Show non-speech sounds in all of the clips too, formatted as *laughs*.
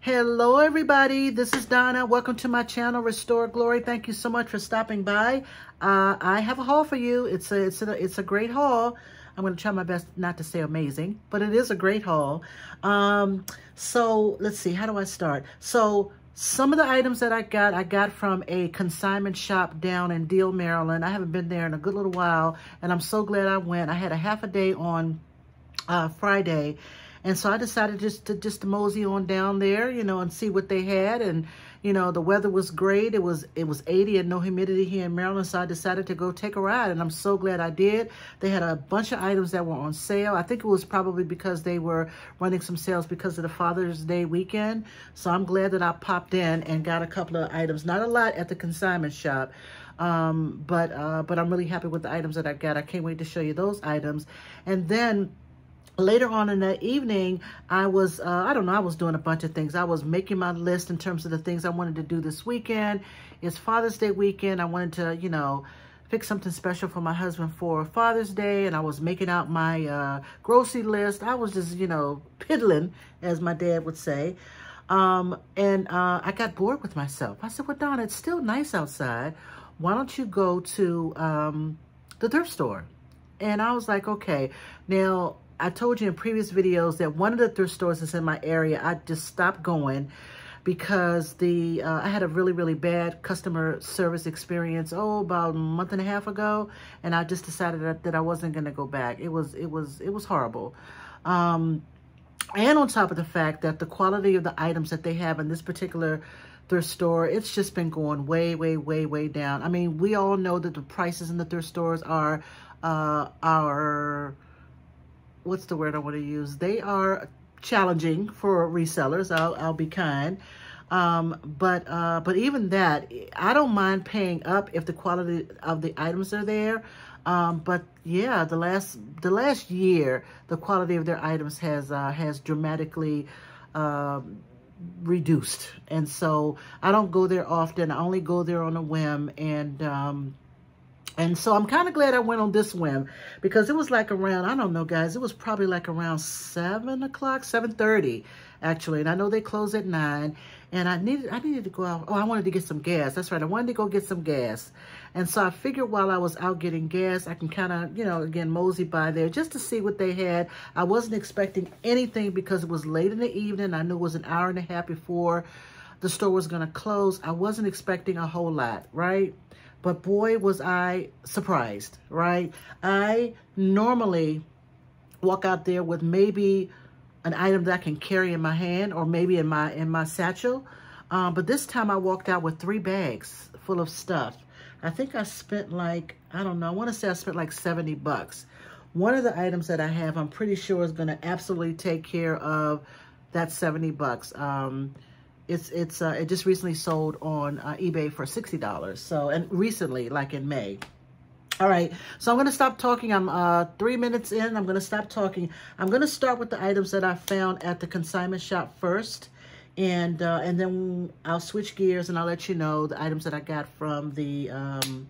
Hello, everybody. This is Donna. Welcome to my channel, Restored Glory. Thank you so much for stopping by. Uh, I have a haul for you. It's a, it's a, it's a great haul. I'm going to try my best not to say amazing, but it is a great haul. Um, so let's see. How do I start? So some of the items that I got, I got from a consignment shop down in Deale, Maryland. I haven't been there in a good little while, and I'm so glad I went. I had a half a day on uh, Friday, and so I decided just to just to mosey on down there, you know, and see what they had. And, you know, the weather was great. It was it was 80 and no humidity here in Maryland. So I decided to go take a ride. And I'm so glad I did. They had a bunch of items that were on sale. I think it was probably because they were running some sales because of the Father's Day weekend. So I'm glad that I popped in and got a couple of items. Not a lot at the consignment shop. Um, but uh, but I'm really happy with the items that I got. I can't wait to show you those items. And then later on in the evening, I was, uh, I don't know, I was doing a bunch of things. I was making my list in terms of the things I wanted to do this weekend. It's Father's Day weekend. I wanted to, you know, pick something special for my husband for Father's Day. And I was making out my uh, grocery list. I was just, you know, piddling, as my dad would say. Um, and uh, I got bored with myself. I said, well, Donna, it's still nice outside. Why don't you go to um, the thrift store? And I was like, okay. Now, I told you in previous videos that one of the thrift stores that's in my area, I just stopped going because the uh, I had a really, really bad customer service experience, oh, about a month and a half ago. And I just decided that, that I wasn't going to go back. It was, it was, it was horrible. Um, and on top of the fact that the quality of the items that they have in this particular thrift store, it's just been going way, way, way, way down. I mean, we all know that the prices in the thrift stores are, uh, are, what's the word I want to use? They are challenging for resellers. I'll, I'll be kind. Um, but, uh, but even that, I don't mind paying up if the quality of the items are there. Um, but yeah, the last, the last year, the quality of their items has, uh, has dramatically, um, reduced. And so I don't go there often. I only go there on a whim. And, um, and so I'm kind of glad I went on this whim because it was like around, I don't know, guys, it was probably like around 7 o'clock, 7.30 actually. And I know they close at 9. And I needed, I needed to go out. Oh, I wanted to get some gas. That's right. I wanted to go get some gas. And so I figured while I was out getting gas, I can kind of, you know, again, mosey by there just to see what they had. I wasn't expecting anything because it was late in the evening. I knew it was an hour and a half before the store was going to close. I wasn't expecting a whole lot, right? But boy, was I surprised, right? I normally walk out there with maybe an item that I can carry in my hand or maybe in my in my satchel. Um, but this time I walked out with three bags full of stuff. I think I spent like, I don't know, I want to say I spent like 70 bucks. One of the items that I have, I'm pretty sure is going to absolutely take care of that 70 bucks. Um, it's it's uh, it just recently sold on uh, eBay for $60. So, and recently, like in May. All right, so I'm going to stop talking. I'm uh, three minutes in. I'm going to stop talking. I'm going to start with the items that I found at the consignment shop first. And uh, and then I'll switch gears and I'll let you know the items that I got from the um,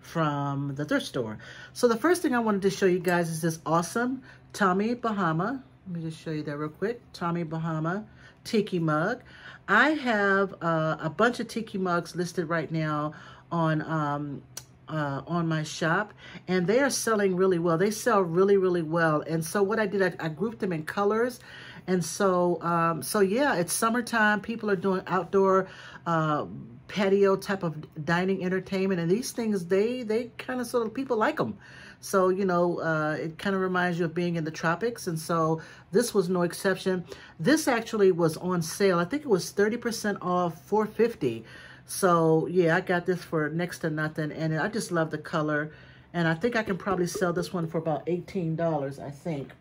from the thrift store. So the first thing I wanted to show you guys is this awesome Tommy Bahama. Let me just show you that real quick. Tommy Bahama tiki mug. I have uh, a bunch of tiki mugs listed right now on um, uh, on my shop and they are selling really well. They sell really, really well. And so what I did, I, I grouped them in colors. And so, um, so yeah, it's summertime. People are doing outdoor uh, patio type of dining entertainment. And these things, they, they kind of sort of, people like them. So, you know, uh, it kind of reminds you of being in the tropics. And so this was no exception. This actually was on sale. I think it was 30% off 450 So yeah, I got this for next to nothing. And I just love the color. And I think I can probably sell this one for about $18, I think.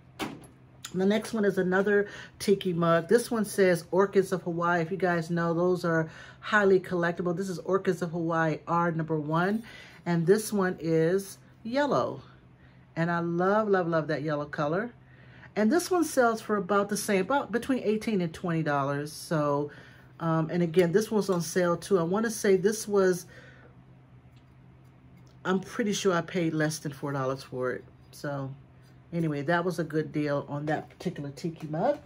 The next one is another tiki mug. This one says Orchids of Hawaii. If you guys know, those are highly collectible. This is Orchids of Hawaii R number one. And this one is yellow. And I love, love, love that yellow color. And this one sells for about the same, about between 18 and $20. So, um, and again, this one's on sale too. I want to say this was, I'm pretty sure I paid less than $4 for it. So anyway, that was a good deal on that particular tiki mug.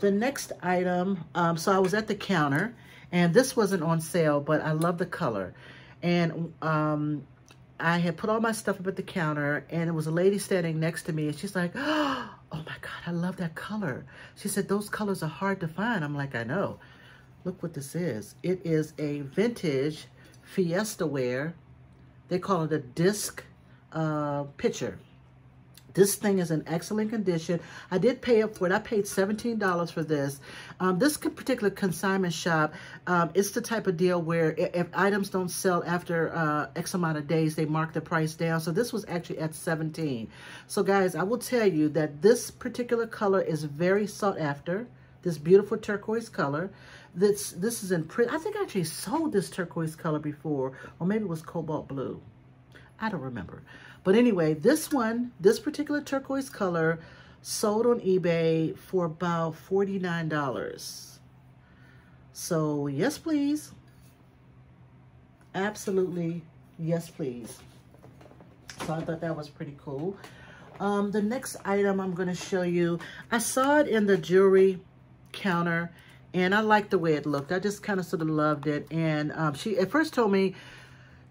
The next item, um, so I was at the counter, and this wasn't on sale, but I love the color. And um, I had put all my stuff up at the counter, and it was a lady standing next to me, and she's like, *gasps* oh my God, I love that color. She said, those colors are hard to find. I'm like, I know. Look what this is. It is a vintage Fiesta wear. They call it a disc uh, pitcher. This thing is in excellent condition. I did pay up for it. I paid $17 for this. Um, this particular consignment shop, um, it's the type of deal where if items don't sell after uh, X amount of days, they mark the price down. So this was actually at 17 So guys, I will tell you that this particular color is very sought after. This beautiful turquoise color. This, this is in print. I think I actually sold this turquoise color before, or maybe it was cobalt blue. I don't remember. But anyway, this one, this particular turquoise color sold on eBay for about $49. So yes, please. Absolutely, yes, please. So I thought that was pretty cool. Um, the next item I'm going to show you, I saw it in the jewelry counter and I liked the way it looked. I just kind of sort of loved it. And um, she at first told me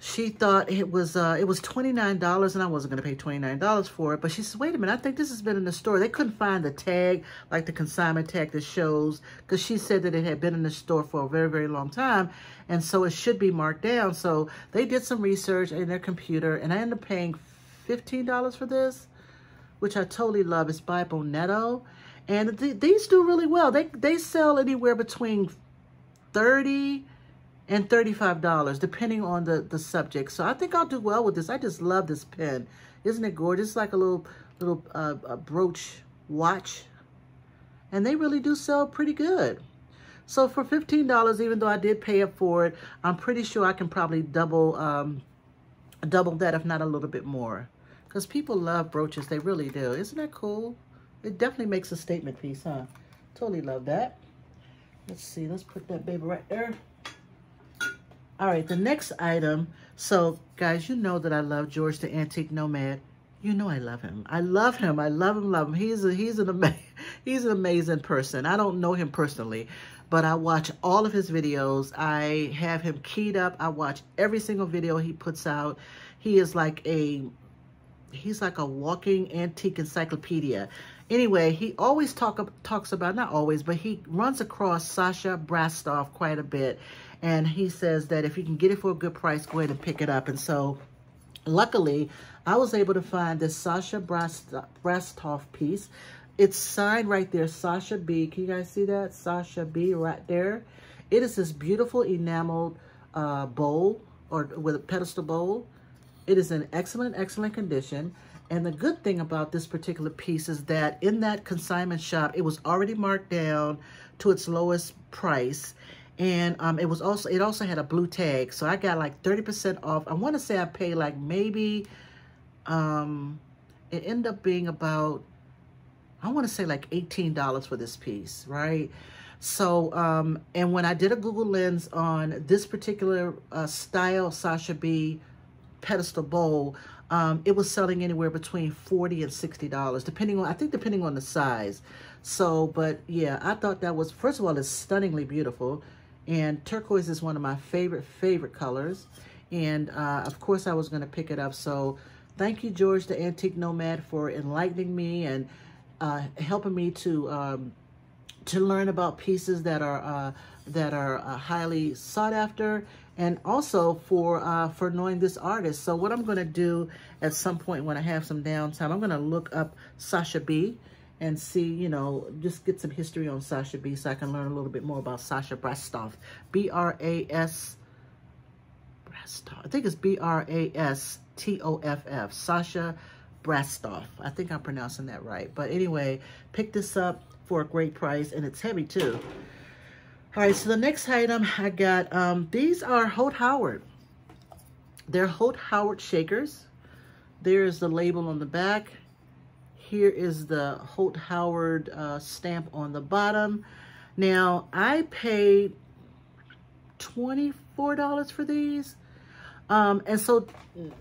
she thought it was uh, it was $29 and I wasn't going to pay $29 for it. But she said, wait a minute, I think this has been in the store. They couldn't find the tag, like the consignment tag that shows, because she said that it had been in the store for a very, very long time. And so it should be marked down. So they did some research in their computer and I ended up paying $15 for this, which I totally love. It's by Bonetto. And th these do really well. They, they sell anywhere between 30 and $35, depending on the, the subject. So I think I'll do well with this. I just love this pen. Isn't it gorgeous? It's like a little, little uh, a brooch watch. And they really do sell pretty good. So for $15, even though I did pay up for it, I'm pretty sure I can probably double, um, double that, if not a little bit more. Because people love brooches. They really do. Isn't that cool? It definitely makes a statement piece, huh? Totally love that. Let's see. Let's put that baby right there. All right, the next item. So, guys, you know that I love George the Antique Nomad. You know I love him. I love him. I love him, love him. He's a, he's an ama *laughs* he's an amazing person. I don't know him personally, but I watch all of his videos. I have him keyed up. I watch every single video he puts out. He is like a he's like a walking antique encyclopedia. Anyway, he always talk talks about, not always, but he runs across Sascha Brastoff quite a bit. And he says that if you can get it for a good price, go ahead and pick it up. And so luckily, I was able to find this Sascha Brastoff piece. It's signed right there, Sascha B. Can you guys see that? Sascha B right there. It is this beautiful enameled uh, bowl or with a pedestal bowl. It is in excellent, excellent condition. And the good thing about this particular piece is that in that consignment shop, it was already marked down to its lowest price. And um, it was also, it also had a blue tag. So I got like 30% off. I want to say I paid like maybe, um, it ended up being about, I want to say like $18 for this piece, right? So, um, and when I did a Google Lens on this particular uh, style Sascha B pedestal bowl, um, it was selling anywhere between 40 and $60, depending on, I think depending on the size. So, but yeah, I thought that was, first of all, it's stunningly beautiful. And turquoise is one of my favorite, favorite colors. And uh, of course I was going to pick it up. So thank you, George, the Antique Nomad, for enlightening me and uh, helping me to um, to learn about pieces that are uh, that are uh, highly sought after and also for uh, for knowing this artist. So what I'm going to do at some point when I have some downtime, I'm going to look up Sascha B and see, you know, just get some history on Sascha B so I can learn a little bit more about Sascha Brastoff. B-R-A-S, Brastoff. I think it's B-R-A-S-T-O-F-F. Sascha Brastoff. I think I'm pronouncing that right. But anyway, pick this up for a great price, and it's heavy too. All right, so the next item I got, um, these are Holt Howard. They're Holt Howard shakers. There's the label on the back. Here is the Holt Howard uh, stamp on the bottom. Now, I paid $24 for these. Um, and so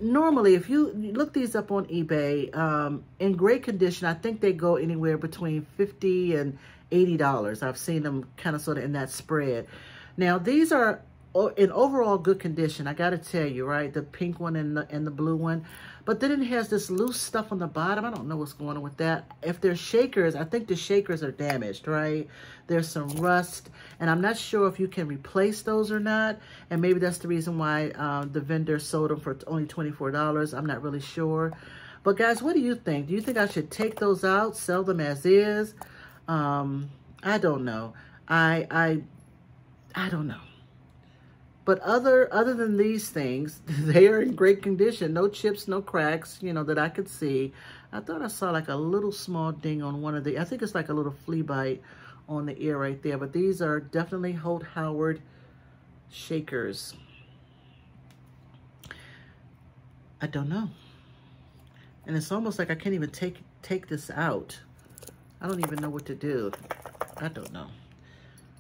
normally if you look these up on eBay, um, in great condition, I think they go anywhere between 50 and $80. I've seen them kind of sort of in that spread. Now these are in overall good condition. I got to tell you, right? The pink one and the, and the blue one. But then it has this loose stuff on the bottom. I don't know what's going on with that. If they're shakers, I think the shakers are damaged, right? There's some rust. And I'm not sure if you can replace those or not. And maybe that's the reason why uh, the vendor sold them for only $24. I'm not really sure. But guys, what do you think? Do you think I should take those out, sell them as is? Um, I don't know. I, I, I don't know. But other other than these things, *laughs* they are in great condition. No chips, no cracks, you know, that I could see. I thought I saw like a little small ding on one of the, I think it's like a little flea bite on the ear right there. But these are definitely Holt Howard shakers. I don't know. And it's almost like I can't even take take this out. I don't even know what to do. I don't know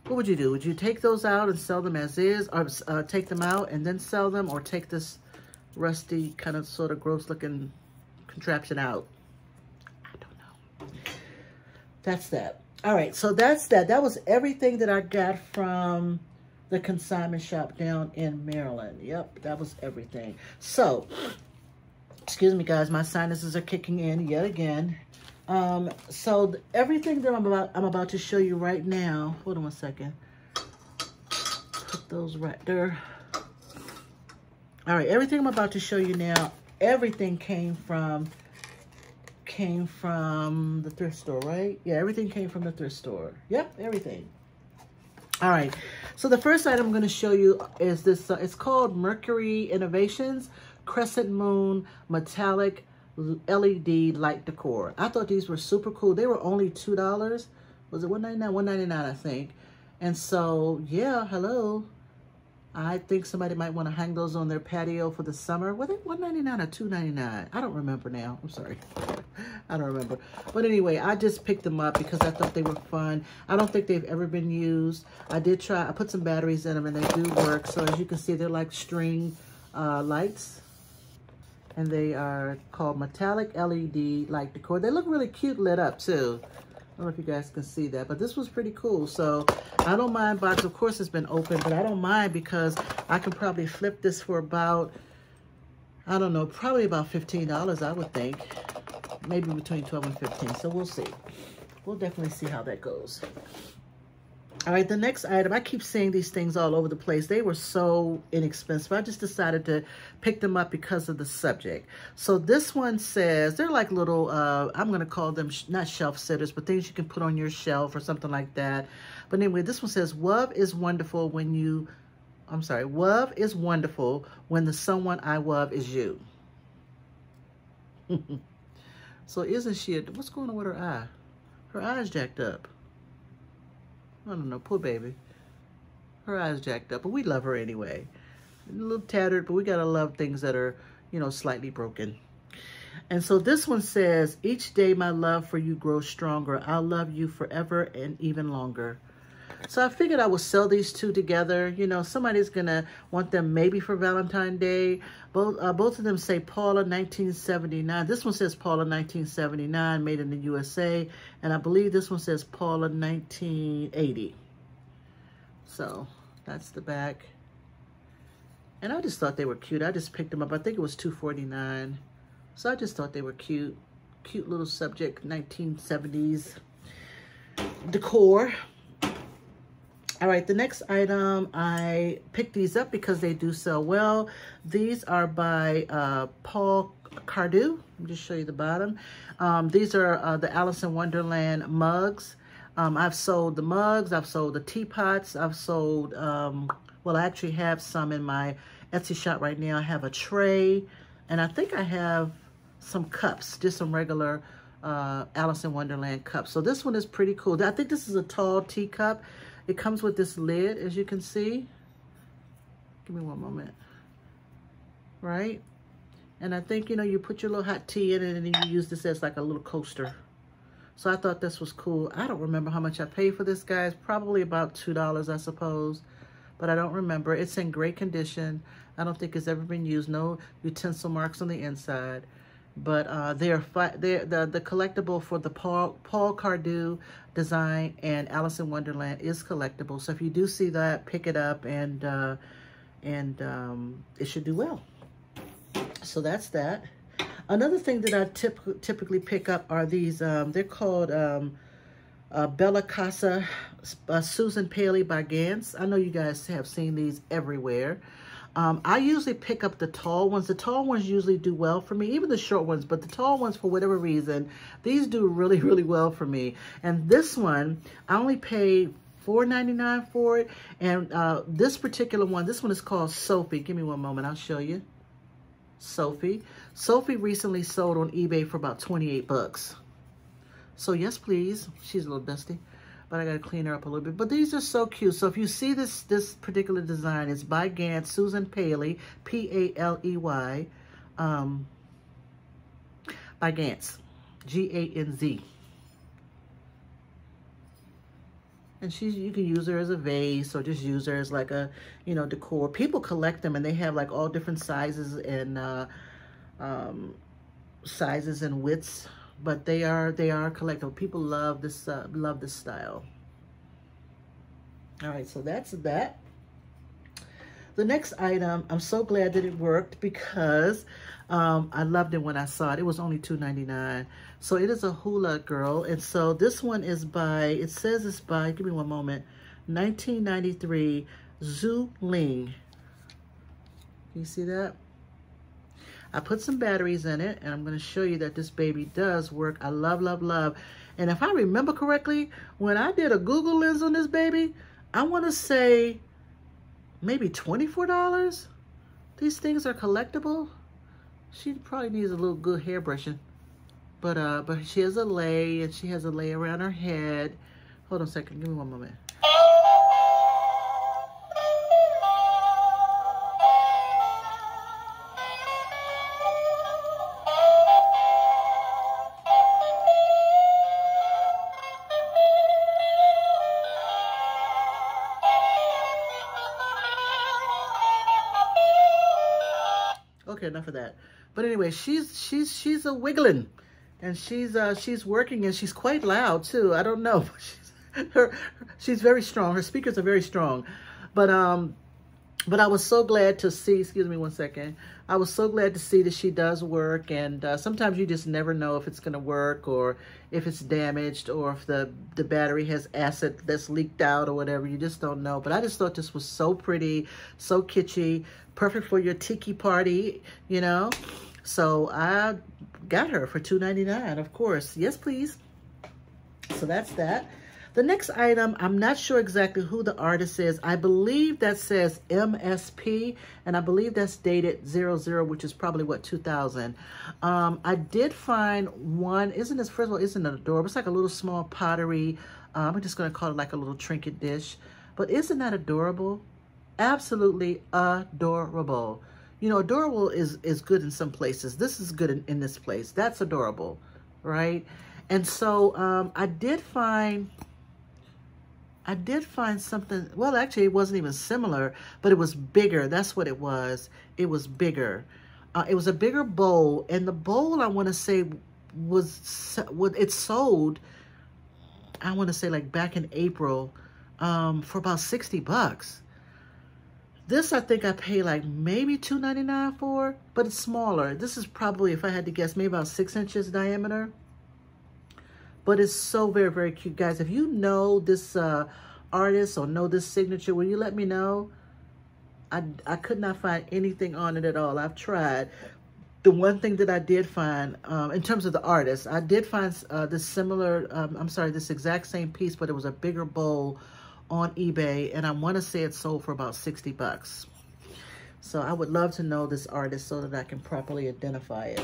what would you do? Would you take those out and sell them as is, or uh, take them out and then sell them, or take this rusty, kind of sort of gross-looking contraption out? I don't know. That's that. All right, so that's that. That was everything that I got from the consignment shop down in Maryland. Yep, that was everything. So, excuse me, guys. My sinuses are kicking in yet again. Um, so everything that I'm about, I'm about to show you right now, hold on one second. Put those right there. All right, everything I'm about to show you now, everything came from, came from the thrift store, right? Yeah, everything came from the thrift store. Yep, everything. All right, so the first item I'm going to show you is this, uh, it's called Mercury Innovations Crescent Moon Metallic LED light decor. I thought these were super cool. They were only $2. Was it $1.99? $1.99, I think. And so, yeah, hello. I think somebody might want to hang those on their patio for the summer. Were they $1.99 or $2.99? I don't remember now. I'm sorry. *laughs* I don't remember. But anyway, I just picked them up because I thought they were fun. I don't think they've ever been used. I did try. I put some batteries in them and they do work. So as you can see, they're like string uh, lights and they are called metallic LED light decor. They look really cute lit up too. I don't know if you guys can see that, but this was pretty cool. So I don't mind box. Of course, it's been open, but I don't mind because I can probably flip this for about, I don't know, probably about $15, I would think. Maybe between 12 and 15. So we'll see. We'll definitely see how that goes. All right, the next item, I keep seeing these things all over the place. They were so inexpensive. I just decided to pick them up because of the subject. So this one says, they're like little, uh, I'm going to call them, not shelf sitters, but things you can put on your shelf or something like that. But anyway, this one says, love is wonderful when you, I'm sorry, love is wonderful when the someone I love is you. *laughs* so isn't she, a, what's going on with her eye? Her eye's jacked up. I don't know, poor baby. Her eyes jacked up, but we love her anyway. A little tattered, but we gotta love things that are, you know, slightly broken. And so this one says, each day my love for you grows stronger. I'll love you forever and even longer. So I figured I would sell these two together. You know, somebody's going to want them maybe for Valentine's Day. Both, uh, both of them say Paula 1979. This one says Paula 1979, made in the USA. And I believe this one says Paula 1980. So that's the back. And I just thought they were cute. I just picked them up. I think it was 249 So I just thought they were cute. Cute little subject, 1970s decor. All right, the next item, I picked these up because they do sell well. These are by uh, Paul Cardew. Let me just show you the bottom. Um, these are uh, the Alice in Wonderland mugs. Um, I've sold the mugs. I've sold the teapots. I've sold, um, well, I actually have some in my Etsy shop right now. I have a tray, and I think I have some cups, just some regular uh, Alice in Wonderland cups. So this one is pretty cool. I think this is a tall teacup. It comes with this lid, as you can see. Give me one moment. Right? And I think, you know, you put your little hot tea in it and you use this as like a little coaster. So I thought this was cool. I don't remember how much I paid for this, guys. Probably about $2, I suppose. but I don't remember. It's in great condition. I don't think it's ever been used. No utensil marks on the inside. But uh, they're, they're the, the collectible for the Paul, Paul Cardew design and Alice in Wonderland is collectible. So if you do see that, pick it up and, uh, and um, it should do well. So that's that. Another thing that I tip, typically pick up are these, um, they're called um, uh, Bella Casa uh, Susan Paley by Ganz. I know you guys have seen these everywhere. Um, I usually pick up the tall ones. The tall ones usually do well for me, even the short ones, but the tall ones, for whatever reason, these do really, *laughs* really well for me. And this one, I only paid $4.99 for it. And uh, this particular one, this one is called Sophie. Give me one moment, I'll show you. Sophie. Sophie recently sold on eBay for about 28 bucks. So yes, please. She's a little dusty but I got to clean her up a little bit. But these are so cute. So if you see this this particular design, it's by Ganz, Susan Paley, P-A-L-E-Y, um, by Ganz, G-A-N-Z. And she's, you can use her as a vase or just use her as like a, you know, decor. People collect them and they have like all different sizes and uh, um, sizes and widths but they are they are collectible. People love this uh, love this style. All right, so that's that. The next item, I'm so glad that it worked because um, I loved it when I saw it. It was only $2.99. So it is a hula girl. And so this one is by, it says it's by, give me one moment, 1993 Zhu Ling. you see that? I put some batteries in it, and I'm going to show you that this baby does work. I love, love, love. And if I remember correctly, when I did a Google lens on this baby, I want to say maybe $24. These things are collectible. She probably needs a little good hairbrushing. But uh, but she has a lei and she has a lei around her head. Hold on a second. Give me one moment. Enough of that. But anyway, she's she's she's a wiggling, and she's uh she's working and she's quite loud too. I don't know. *laughs* She's her she's very strong. Her speakers are very strong, but um but I was so glad to see, excuse me one second, I was so glad to see that she does work and uh, sometimes you just never know if it's going to work or if it's damaged or if the, the battery has acid that's leaked out or whatever. You just don't know. But I just thought this was so pretty, so kitschy, perfect for your tiki party, you know. So I got her for $2.99, of course. Yes, please. So that's that. The next item, I'm not sure exactly who the artist is. I believe that says MSP, and I believe that's dated 00, which is probably, what, 2000. Um, I did find one, isn't this, first of all, isn't it adorable? It's like a little small pottery. Um, I'm just going to call it like a little trinket dish. But isn't that adorable? Absolutely adorable. You know, adorable is, is good in some places. This is good in, in this place. That's adorable, right? And so um, I did find I did find something, well, actually, it wasn't even similar, but it was bigger. That's what it was. It was bigger. Uh, it was a bigger bowl, and the bowl, I want to say, was, was it sold, I want to say, like, back in April um, for about 60 bucks. This, I think I paid, like, maybe two ninety nine for, but it's smaller. This is probably, if I had to guess, maybe about 6 inches diameter but it's so very, very cute. Guys, if you know this uh, artist or know this signature, will you let me know? I, I could not find anything on it at all. I've tried. The one thing that I did find, um, in terms of the artist, I did find uh, this similar, um, I'm sorry, this exact same piece, but it was a bigger bowl on eBay, and I want to say it sold for about 60 bucks. So I would love to know this artist so that I can properly identify it.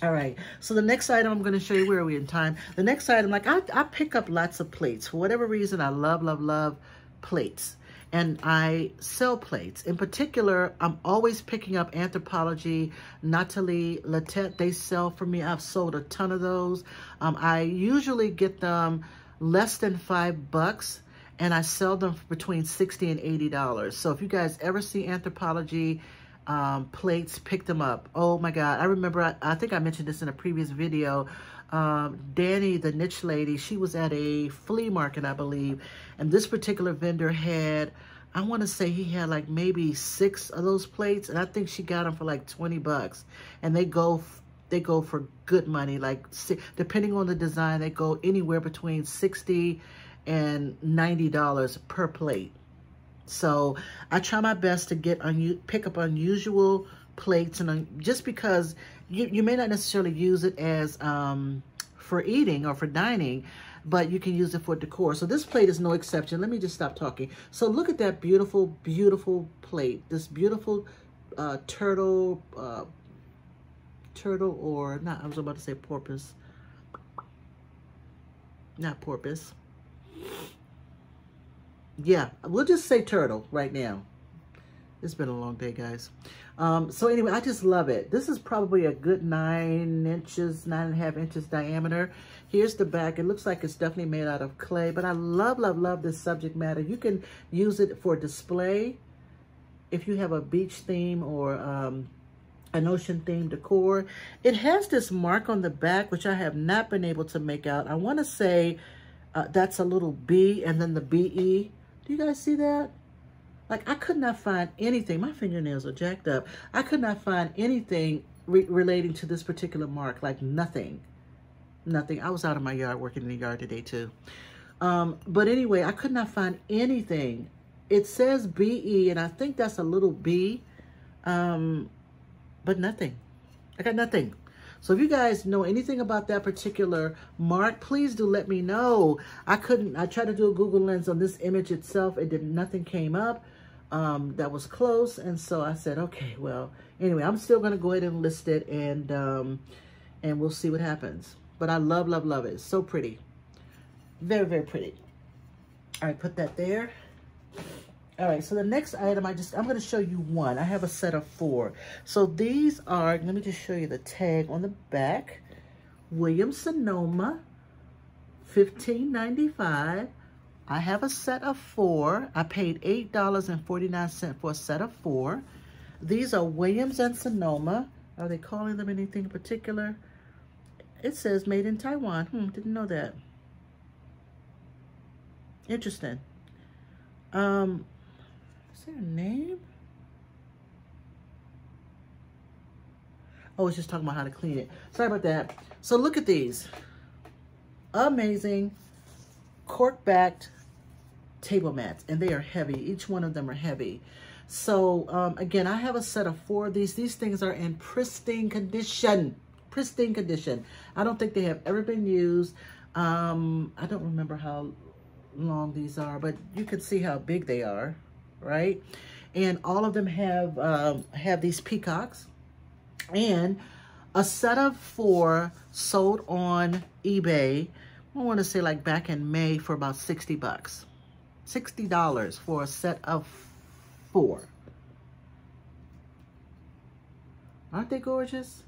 All right, so the next item I'm going to show you, where are we in time? The next item, like I, I pick up lots of plates. For whatever reason, I love, love, love plates. And I sell plates. In particular, I'm always picking up Anthropologie, Nathalie Lété. They sell for me. I've sold a ton of those. Um, I usually get them less than five bucks. And I sell them for between 60 and $80. So if you guys ever see Anthropologie um, plates, pick them up. Oh my God. I remember, I, I think I mentioned this in a previous video. Um, Danny, the niche lady, she was at a flea market, I believe. And this particular vendor had, I want to say he had like maybe six of those plates. And I think she got them for like 20 bucks. And they go they go for good money. Like, depending on the design, they go anywhere between 60 and $90 per plate. So I try my best to get un pick up unusual plates and just because you, you may not necessarily use it as um, for eating or for dining, but you can use it for decor. So this plate is no exception. Let me just stop talking. So look at that beautiful, beautiful plate. This beautiful uh, turtle, uh, turtle or not, I was about to say porpoise. Not porpoise. Yeah, we'll just say turtle right now. It's been a long day, guys. Um, so anyway, I just love it. This is probably a good nine inches, nine and a half inches diameter. Here's the back. It looks like it's definitely made out of clay, but I love, love, love this subject matter. You can use it for display if you have a beach theme or um, an ocean themed decor. It has this mark on the back, which I have not been able to make out. I want to say uh, that's a little B and then the BE. Do you guys see that? Like, I could not find anything. My fingernails are jacked up. I could not find anything re relating to this particular mark. Like, nothing. Nothing. I was out in my yard working in the yard today, too. Um, but anyway, I could not find anything. It says BE, and I think that's a little B, um, but nothing. I got nothing. So if you guys know anything about that particular mark, please do let me know. I couldn't, I tried to do a Google Lens on this image itself. It did, nothing came up um, that was close. And so I said, okay, well, anyway, I'm still going to go ahead and list it and, um, and we'll see what happens. But I love, love, love it. It's so pretty. Very, very pretty. All right, put that there. All right, so the next item, I just, I'm going to show you one. I have a set of four. So these are, let me just show you the tag on the back. Williams Sonoma, $15.95. I have a set of four. I paid $8.49 for a set of four. These are Williams and Sonoma. Are they calling them anything in particular? It says made in Taiwan. Hmm, didn't know that. Interesting. Um, is there a name? Oh, it's just talking about how to clean it. Sorry about that. So look at these. Amazing cork-backed table mats and they are heavy. Each one of them are heavy. So um, again, I have a set of four of these. These things are in pristine condition. Pristine condition. I don't think they have ever been used. Um, I don't remember how long these are, but you can see how big they are, right? And all of them have um, have these peacocks. And a set of four sold on eBay, I want to say like back in May for about 60 bucks. $60 for a set of four. Aren't they gorgeous?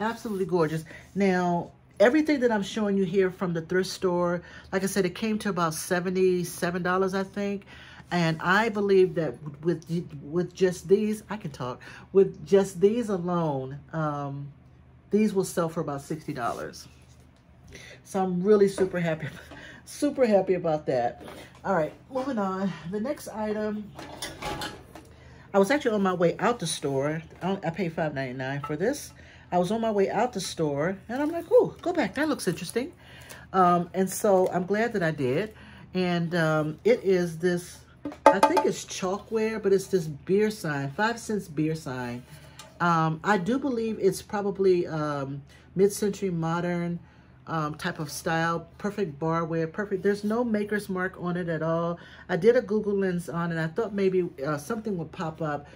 Absolutely gorgeous. Now, everything that I'm showing you here from the thrift store, like I said, it came to about $77, I think. And I believe that with with just these, I can talk, with just these alone, um, these will sell for about $60. So I'm really super happy, *laughs* super happy about that. All right, moving on. The next item, I was actually on my way out the store. I, paid $5.99 for this. I was on my way out the store, and I'm like, oh, go back. That looks interesting. Um, and so I'm glad that I did. And um, it is this, I think it's chalkware, but it's this beer sign, five cents beer sign. Um, I do believe it's probably um, mid-century modern um, type of style, perfect barware, perfect. There's no maker's mark on it at all. I did a Google lens on it. I thought maybe uh, something would pop up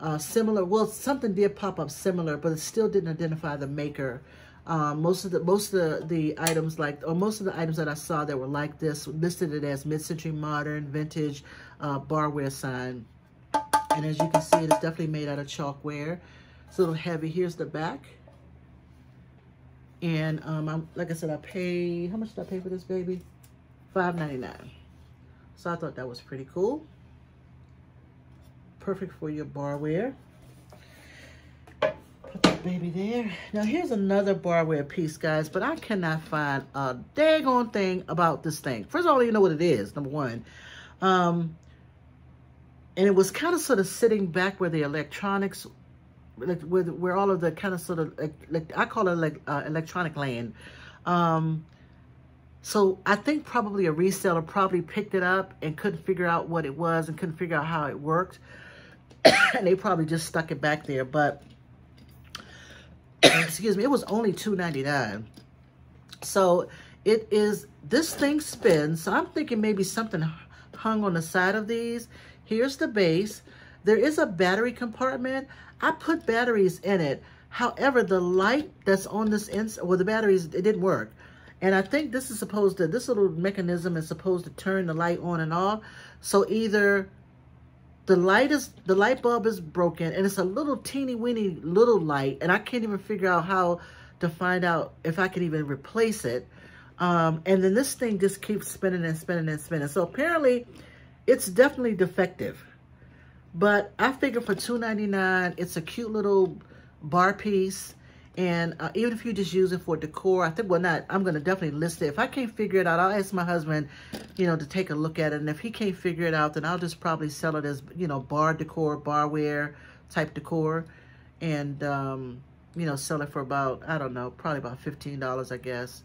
uh, similar. Well, something did pop up similar, but it still didn't identify the maker. Um, most of the most of the, the items like, or most of the items that I saw that were like this listed it as mid-century modern, vintage, uh, barware sign. And as you can see, it is definitely made out of chalkware. It's a little heavy. Here's the back. And um, I'm, like I said, I pay, how much did I pay for this baby? $5.99. So I thought that was pretty cool. Perfect for your barware. Put that baby there. Now here's another barware piece, guys, but I cannot find a daggone thing about this thing. First of all, you know what it is, number one. Um, and it was kind of sort of sitting back where the electronics, like where, where all of the kind of sort of, like, like I call it like uh, electronic land. Um, so I think probably a reseller probably picked it up and couldn't figure out what it was and couldn't figure out how it worked. *coughs* and they probably just stuck it back there. But, *coughs* excuse me, it was only $2.99. So it is, this thing spins. So I'm thinking maybe something hung on the side of these. Here's the base. There is a battery compartment. I put batteries in it. However, the light that's on this inside, well, the batteries, it didn't work. And I think this is supposed to, this little mechanism is supposed to turn the light on and off. So either the light is, the light bulb is broken and it's a little teeny weeny little light and I can't even figure out how to find out if I can even replace it. Um, and then this thing just keeps spinning and spinning and spinning. So apparently it's definitely defective. But I figure for $2.99, it's a cute little bar piece. And uh, even if you just use it for decor, I think, well, not, I'm going to definitely list it. If I can't figure it out, I'll ask my husband, you know, to take a look at it. And if he can't figure it out, then I'll just probably sell it as, you know, bar decor, barware type decor. And, um, you know, sell it for about, I don't know, probably about $15, I guess.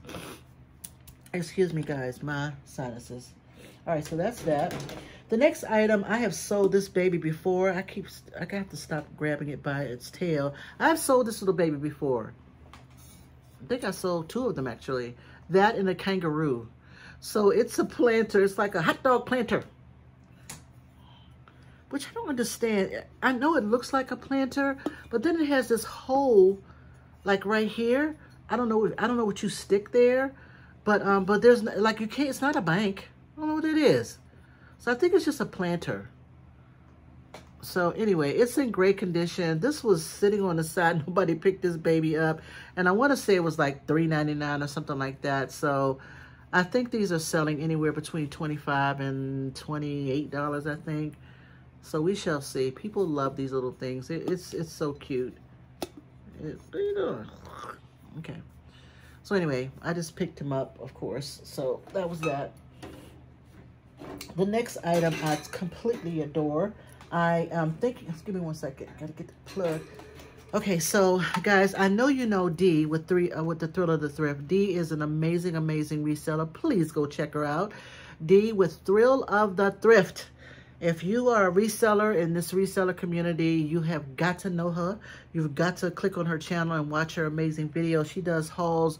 Excuse me, guys, my sinuses. All right, so that's that. The next item, I have sold this baby before. I keep, I have to stop grabbing it by its tail. I've sold this little baby before. I think I sold two of them actually. That and a kangaroo. So it's a planter. It's like a hot dog planter. Which I don't understand. I know it looks like a planter, but then it has this hole like right here. I don't know. I don't know what you stick there, but um, but there's like you can't. It's not a bank. I don't know what it is. So I think it's just a planter. So anyway, it's in great condition. This was sitting on the side. *laughs* Nobody picked this baby up. And I want to say it was like $3.99 or something like that. So I think these are selling anywhere between 25 and $28, I think. So we shall see. People love these little things. It, it's it's so cute. It, you doing? Okay. So anyway, I just picked him up, of course. So that was that. The next item I completely adore. I am thinking, give me one second. Gotta get the plug. Okay, so guys, I know you know Dee with three uh, with the Thrill of the Thrift. Dee is an amazing, amazing reseller. Please go check her out. Dee with Thrill of the Thrift. If you are a reseller in this reseller community, you have got to know her. You've got to click on her channel and watch her amazing videos. She does hauls.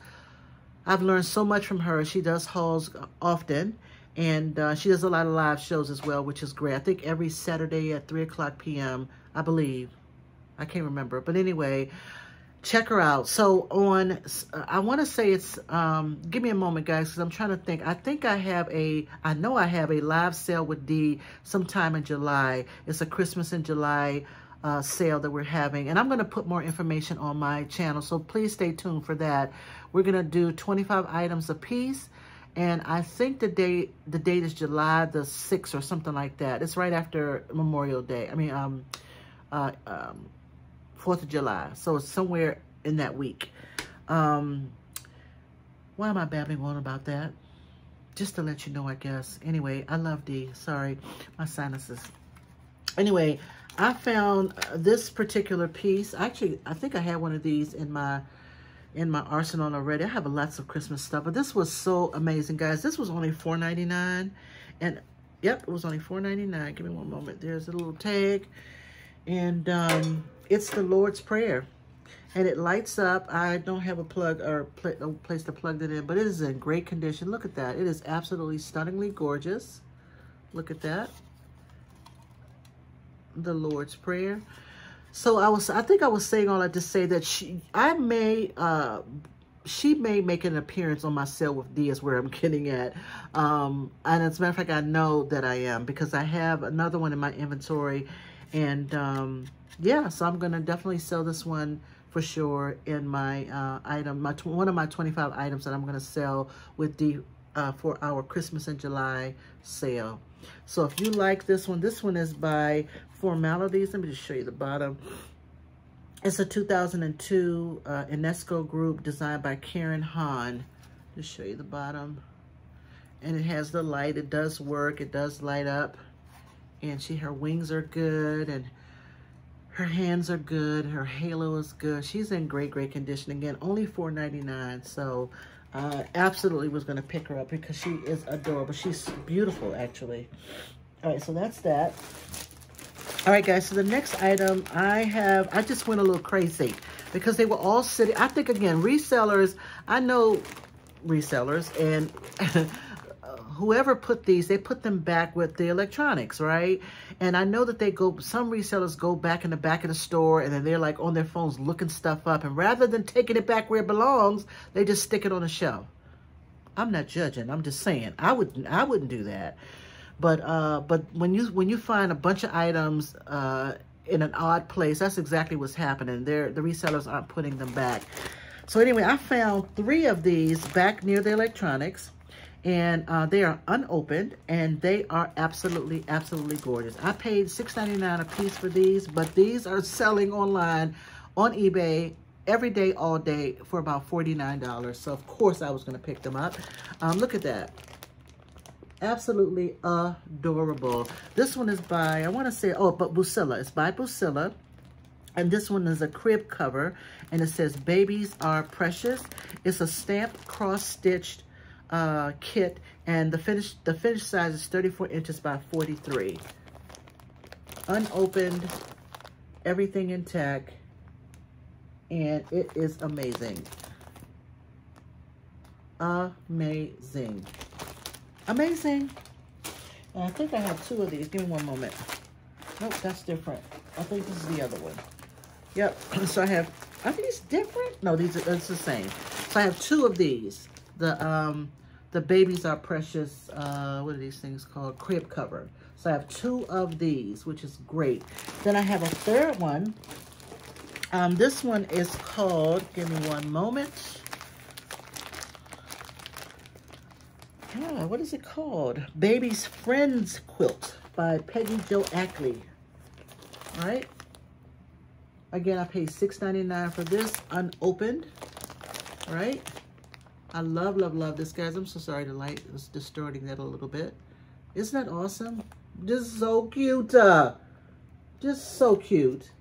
I've learned so much from her. She does hauls often. And uh, she does a lot of live shows as well, which is great. I think every Saturday at 3 o'clock p.m., I believe. I can't remember. But anyway, check her out. So on, I want to say it's, um, give me a moment, guys, because I'm trying to think. I think I have a, I know I have a live sale with Dee sometime in July. It's a Christmas in July uh, sale that we're having. And I'm going to put more information on my channel. So please stay tuned for that. We're going to do 25 items a piece. And I think the date the date is July the 6th or something like that. It's right after Memorial Day. I mean, um, uh, um, 4th of July. So it's somewhere in that week. Um, why am I babbling on about that? Just to let you know, I guess. Anyway, I love Dee. Sorry, my sinuses. Anyway, I found this particular piece. Actually, I think I had one of these in my in my arsenal already. I have lots of Christmas stuff, but this was so amazing, guys. This was only $4.99, and yep, it was only $4.99. Give me one moment. There's a little tag, and um, it's the Lord's Prayer, and it lights up. I don't have a plug or pl a place to plug it in, but it is in great condition. Look at that. It is absolutely stunningly gorgeous. Look at that. The Lord's Prayer. So I was, I think I was saying all that to say that she, I may, uh, she may make an appearance on my sale with Dee is where I'm *laughs* getting at. Um, and as a matter of fact, I know that I am because I have another one in my inventory. And um, yeah, so I'm going to definitely sell this one for sure in my uh, item, my one of my 25 items that I'm going to sell with Dee uh, for our Christmas in July sale. So if you like this one, this one is by Formalities. Let me just show you the bottom. It's a 2002 uh, Enesco group designed by Karen Hahn. Just show you the bottom. And it has the light. It does work. It does light up. And she, her wings are good. And her hands are good. Her halo is good. She's in great, great condition. Again, only $4.99. So uh, absolutely was going to pick her up because she is adorable. She's beautiful, actually. All right, so that's that. All right, guys, so the next item I have, I just went a little crazy because they were all sitting. I think, again, resellers, I know resellers, and *laughs* whoever put these, they put them back with the electronics, right? And I know that they go, some resellers go back in the back of the store and then they're like on their phones looking stuff up. And rather than taking it back where it belongs, they just stick it on a shelf. I'm not judging. I'm just saying I wouldn't, I wouldn't do that. But, uh, but when you, when you find a bunch of items, uh, in an odd place, that's exactly what's happening. They're, the resellers aren't putting them back. So anyway, I found three of these back near the electronics and uh, they are unopened and they are absolutely absolutely gorgeous. I paid $6.99 a piece for these but these are selling online on ebay every day all day for about $49 so of course i was going to pick them up. Um, look at that. Absolutely adorable. This one is by i want to say oh but Bucilla. It's by Bucilla. And this one is a crib cover and it says babies are precious. It's a stamped cross-stitched uh, kit, and the finish the finish size is 34 inches by 43. Unopened, everything intact, and it is amazing. Amazing. Amazing. And I think I have two of these. Give me one moment. Nope, that's different. I think this is the other one. Yep. *clears throat* So I have, are these different? No, these are, it's the same. So I have two of these the um the babies are precious uh what are these things called? Crib cover. So i have two of these which is great. Then i have a third one. Um this one is called give me one moment. Yeah what is it called? Baby's friends quilt by peggy jo ackley. All right again i paid $6.99 for this unopened. Right I love, love, love this, guys. I'm so sorry the light is distorting that a little bit. Isn't that awesome? Just so cute. Uh, just so cute.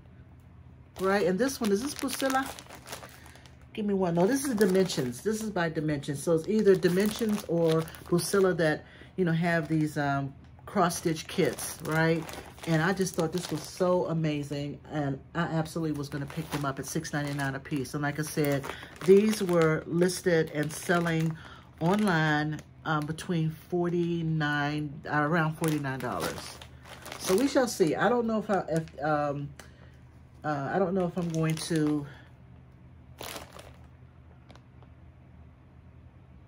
Right? And this one, is this Bucilla? Give me one. No, this is Dimensions. This is by Dimensions. So it's either Dimensions or Bucilla that, you know, have these um, cross-stitch kits, right? And I just thought this was so amazing. And I absolutely was going to pick them up at $6.99 a piece. And like I said, these were listed and selling online um, between 49 uh, around $49. So we shall see. I don't know if I, if, um, uh, I don't know if I'm going to,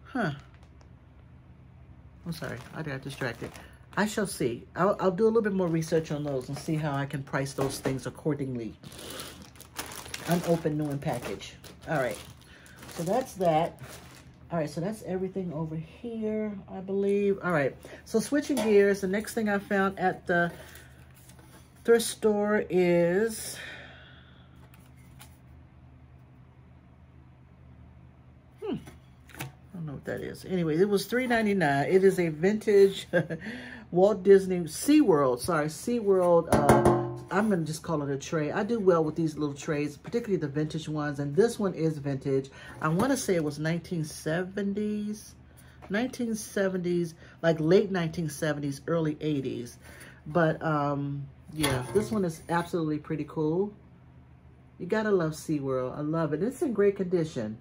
huh. I'm sorry, I got distracted. I shall see. I'll, I'll do a little bit more research on those and see how I can price those things accordingly. Unopened, new in package. All right. So that's that. All right, so that's everything over here, I believe. All right, so switching gears, the next thing I found at the thrift store is... Hmm, I don't know what that is. Anyway, it was $3.99. It is a vintage *laughs* Walt Disney, SeaWorld, sorry, SeaWorld, uh, I'm going to just call it a tray. I do well with these little trays, particularly the vintage ones, and this one is vintage. I want to say it was 1970s, 1970s, like late 1970s, early 80s. But, um, yeah, this one is absolutely pretty cool. You gotta love SeaWorld. I love it. It's in great condition.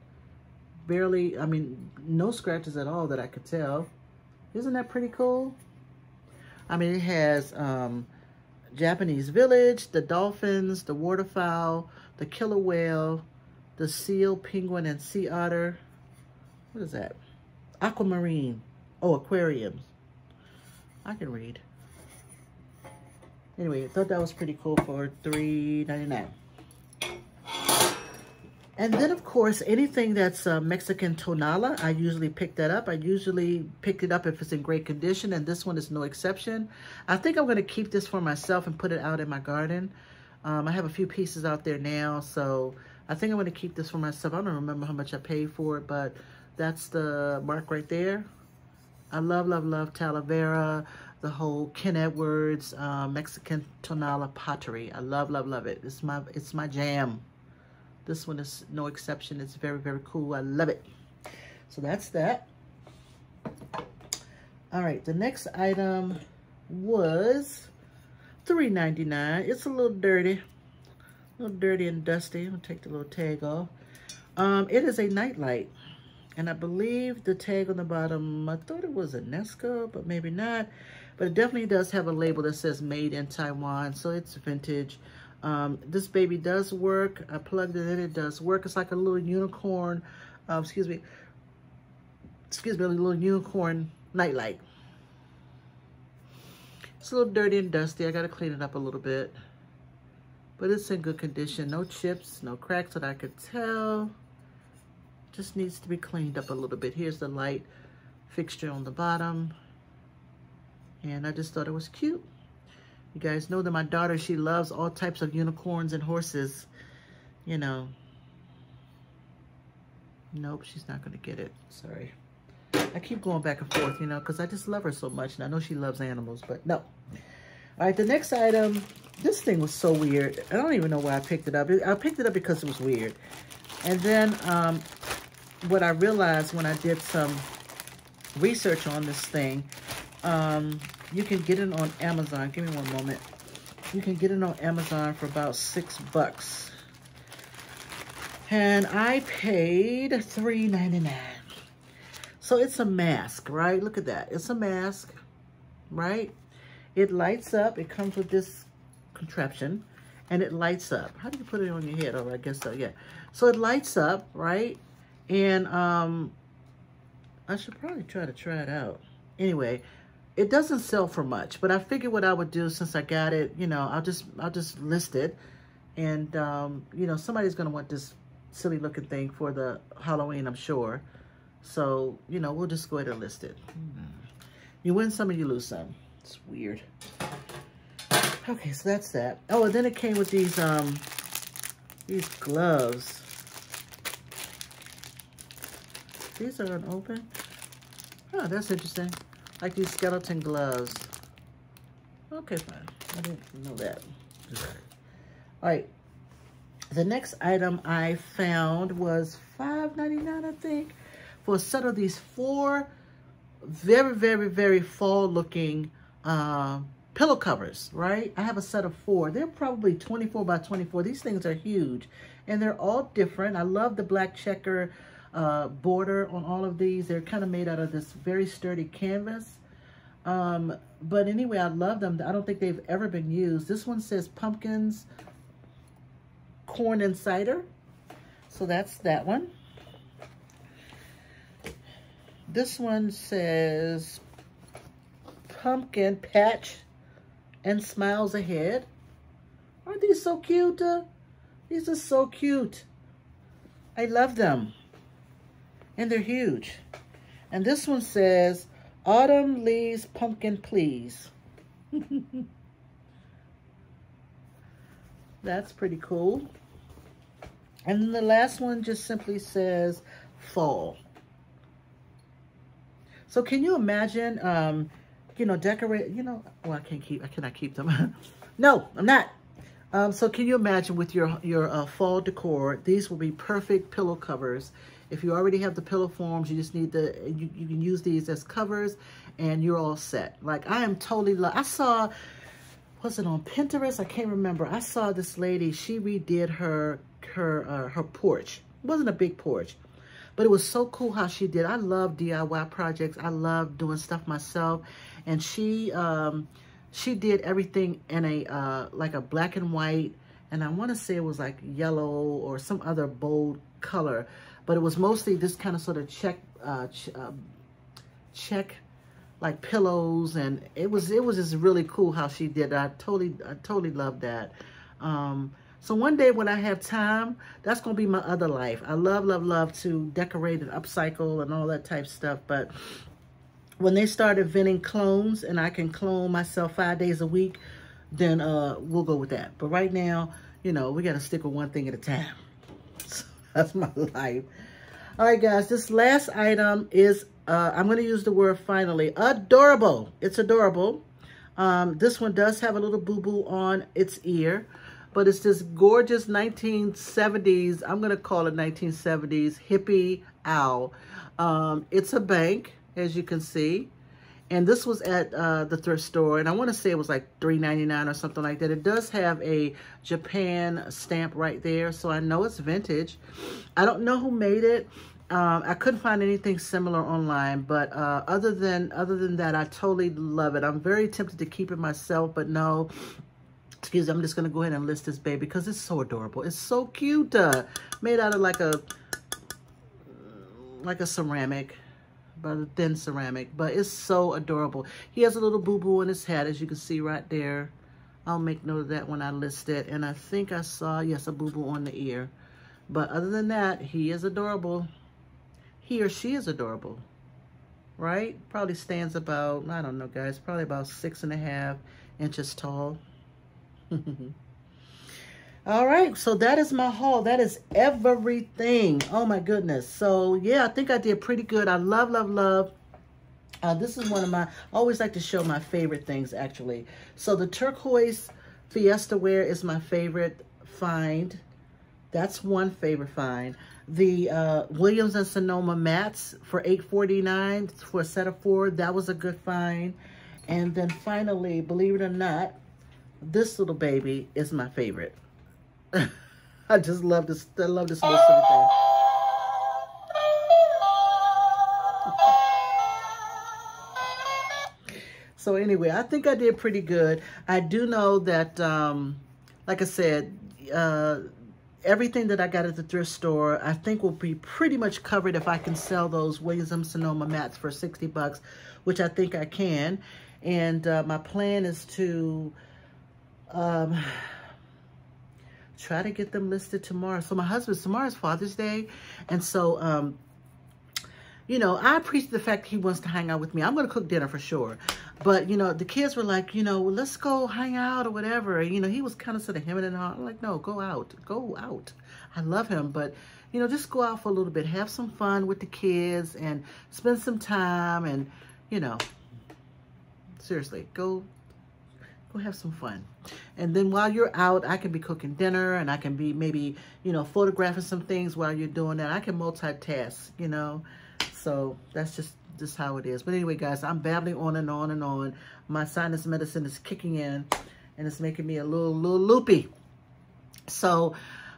Barely, I mean, no scratches at all that I could tell. Isn't that pretty cool? I mean, it has um, Japanese village, the dolphins, the waterfowl, the killer whale, the seal, penguin, and sea otter. What is that? Aquamarine. Oh, aquariums. I can read. Anyway, I thought that was pretty cool for $3.99. And then, of course, anything that's uh, Mexican tonala, I usually pick that up. I usually pick it up if it's in great condition, and this one is no exception. I think I'm going to keep this for myself and put it out in my garden. Um, I have a few pieces out there now, so I think I'm going to keep this for myself. I don't remember how much I paid for it, but that's the mark right there. I love, love, love Talavera, the whole Ken Edwards uh, Mexican tonala pottery. I love, love, love it. It's my, it's my jam. This one is no exception. It's very, very cool. I love it. So that's that. All right, the next item was $3.99. It's a little dirty. A little dirty and dusty. I'll take the little tag off. Um, it is a nightlight. And I believe the tag on the bottom, I thought it was a Nesco, but maybe not. But it definitely does have a label that says made in Taiwan. So it's vintage. Um, this baby does work. I plugged it in. It does work. It's like a little unicorn. Uh, excuse me. Excuse me. A little unicorn nightlight. It's a little dirty and dusty. I got to clean it up a little bit. But it's in good condition. No chips, no cracks that I could tell. Just needs to be cleaned up a little bit. Here's the light fixture on the bottom. And I just thought it was cute. You guys know that my daughter, she loves all types of unicorns and horses. You know. Nope, she's not going to get it. Sorry. I keep going back and forth, you know, because I just love her so much. And I know she loves animals, but no. All right, the next item, this thing was so weird. I don't even know why I picked it up. I picked it up because it was weird. And then um, what I realized when I did some research on this thing, um, you can get it on Amazon. Give me one moment. You can get it on Amazon for about six bucks. And I paid $3.99. So it's a mask, right? Look at that. It's a mask, right? It lights up. It comes with this contraption and it lights up. How do you put it on your head? Oh, I guess so, yeah. So it lights up, right? And um, I should probably try to try it out. Anyway, it doesn't sell for much, but I figured what I would do since I got it, you know, I'll just, I'll just list it. And, um, you know, somebody's going to want this silly looking thing for the Halloween, I'm sure. So, you know, we'll just go ahead and list it. You win some and you lose some. It's weird. Okay, so that's that. Oh, and then it came with these, um, these gloves. These are unopened. Oh, that's interesting. Like these skeleton gloves. Okay, fine. I didn't know that. *laughs* All right. The next item I found was $5.99, I think, for a set of these four very, very, very fall-looking uh, pillow covers, right? I have a set of four. They're probably 24 by 24. These things are huge, and they're all different. I love the black checker uh, border on all of these. They're kind of made out of this very sturdy canvas. Um, but anyway, I love them. I don't think they've ever been used. This one says pumpkins, corn and cider. So that's that one. This one says pumpkin patch and smiles ahead. Aren't these so cute? Uh, these are so cute. I love them and they're huge. And this one says, Autumn Leaves Pumpkin Please. *laughs* That's pretty cool. And then the last one just simply says fall. So can you imagine, um, you know, decorate, you know, well, I can't keep, I cannot keep them. *laughs* no, I'm not. Um, so can you imagine with your, your uh, fall decor, these will be perfect pillow covers if you already have the pillow forms, you just need the, you, you can use these as covers and you're all set. Like I am totally, I saw, was it on Pinterest? I can't remember. I saw this lady, she redid her, her, uh, her porch. It wasn't a big porch, but it was so cool how she did. I love DIY projects. I love doing stuff myself. And she, um, she did everything in a, uh, like a black and white, and I want to say it was like yellow or some other bold color. But it was mostly this kind of sort of check, uh, ch um, check like pillows. And it was, it was just really cool how she did. I totally, I totally loved that. Um, So one day when I have time, that's going to be my other life. I love, love, love to decorate and upcycle and all that type stuff. But when they start inventing clones and I can clone myself five days a week, then uh, we'll go with that. But right now, you know, we got to stick with one thing at a time. *laughs* So that's my life. All right, guys, this last item is, uh, I'm going to use the word finally, adorable. It's adorable. Um, this one does have a little boo-boo on its ear, but it's this gorgeous 1970s, I'm going to call it 1970s hippie owl. Um, it's a bank, as you can see. And this was at uh, the thrift store, and I want to say it was like $3.99 or something like that. It does have a Japan stamp right there, so I know it's vintage. I don't know who made it. Um, I couldn't find anything similar online, but uh, other than other than that, I totally love it. I'm very tempted to keep it myself, but no. Excuse me, I'm just going to go ahead and list this baby because it's so adorable. It's so cute. Uh, made out of like a like a ceramic but a thin ceramic, but it's so adorable. He has a little boo-boo in his hat, as you can see right there. I'll make note of that when I list it. And I think I saw, yes, a boo-boo on the ear. But other than that, he is adorable. He or she is adorable, right? Probably stands about, I don't know, guys, probably about six and a half inches tall. *laughs* All right, so that is my haul. That is everything. Oh, my goodness. So, yeah, I think I did pretty good. I love, love, love. Uh, this is one of my, I always like to show my favorite things, actually. So, the turquoise Fiesta wear is my favorite find. That's one favorite find. The uh, Williams and Sonoma mats for $8.49 for a set of four. That was a good find. And then finally, believe it or not, this little baby is my favorite. *laughs* I just love this. I love this little thing. *laughs* So anyway, I think I did pretty good. I do know that, um, like I said, uh, everything that I got at the thrift store, I think will be pretty much covered if I can sell those Williams Sonoma mats for 60 bucks, which I think I can. And uh, my plan is to um, try to get them listed tomorrow. So my husband, tomorrow's Father's Day. And so, um, you know, I appreciate the fact he wants to hang out with me. I'm going to cook dinner for sure. But, you know, the kids were like, you know, well, let's go hang out or whatever. You know, he was kind of sort of hemming and hawing. I'm like, no, go out. Go out. I love him. But, you know, just go out for a little bit. Have some fun with the kids and spend some time. And, you know, seriously, go go have some fun. And then while you're out, I can be cooking dinner and I can be maybe, you know, photographing some things while you're doing that. I can multitask, you know. So that's just just how it is. But anyway, guys, I'm babbling on and on and on. My sinus medicine is kicking in and it's making me a little, little loopy. So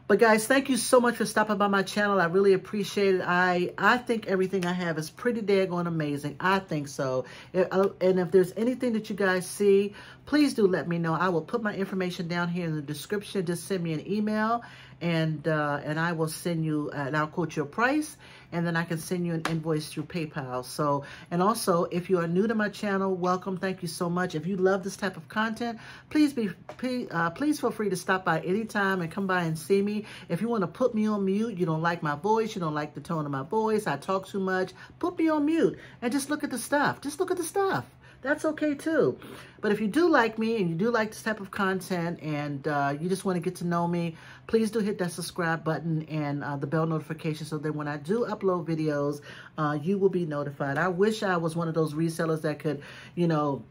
but guys, thank you so much for stopping by my channel. I really appreciate it. I, I think everything I have is pretty daggone amazing. I think so. Uh, and if there's anything that you guys see, please do let me know. I will put my information down here in the description. Just send me an email and uh, and I will send you, uh, and I'll quote your price, and then I can send you an invoice through PayPal. So, and also, if you are new to my channel, welcome. Thank you so much. If you love this type of content, please be please, uh, please feel free to stop by anytime and come by and see me. If you want to put me on mute, you don't like my voice, you don't like the tone of my voice, I talk too much, put me on mute and just look at the stuff. Just look at the stuff that's okay too. But if you do like me and you do like this type of content and uh, you just want to get to know me, please do hit that subscribe button and uh, the bell notification so that when I do upload videos, uh, you will be notified. I wish I was one of those resellers that could, you know,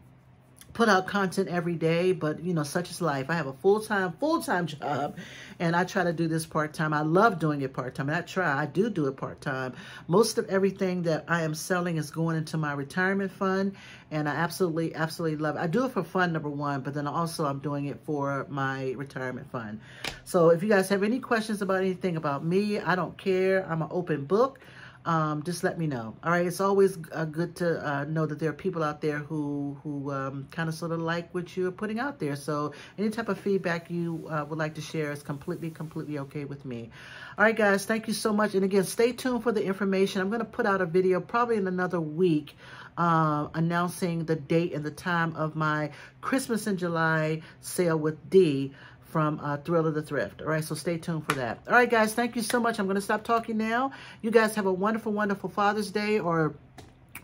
put out content every day, but you know, such is life. I have a full-time, full-time *laughs* job and I try to do this part-time. I love doing it part-time and I try, I do do it part-time. Most of everything that I am selling is going into my retirement fund and I absolutely, absolutely love it. I do it for fun, number one, but then also I'm doing it for my retirement fund. So if you guys have any questions about anything about me, I don't care. I'm an open book um, just let me know. All right, it's always uh, good to uh, know that there are people out there who who um, kind of sort of like what you're putting out there. So any type of feedback you uh, would like to share is completely, completely okay with me. All right, guys, thank you so much. And again, stay tuned for the information. I'm going to put out a video probably in another week uh, announcing the date and the time of my Christmas in July sale with Dee from uh, Thrill of the Thrift. All right, so stay tuned for that. All right, guys, thank you so much. I'm going to stop talking now. You guys have a wonderful, wonderful Father's Day or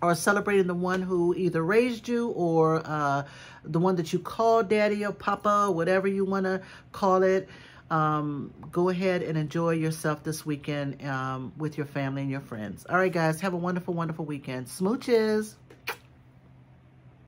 or celebrating the one who either raised you or uh, the one that you call daddy or papa, whatever you want to call it. Um, go ahead and enjoy yourself this weekend um, with your family and your friends. All right, guys, have a wonderful, wonderful weekend. Smooches.